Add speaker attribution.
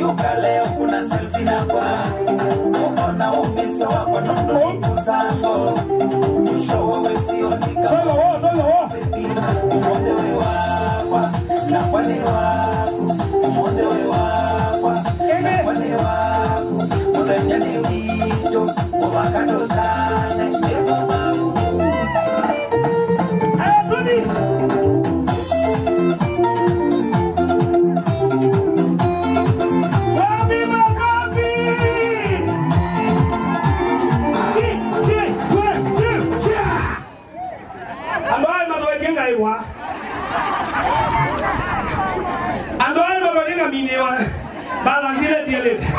Speaker 1: umalandeti ukaleo kuna selfi nakwa. Uko na umiso wako nondonikusango mwisho wewe sionika
Speaker 2: Togo wo, togo wo.
Speaker 1: umonde we wakwa nakwane waku. Umonde we wakwa nakwane waku. Muthenya nĩ witũ
Speaker 2: ye wa a dɔ ye babaden ka min de wa. Balansi de tigɛlen tɛ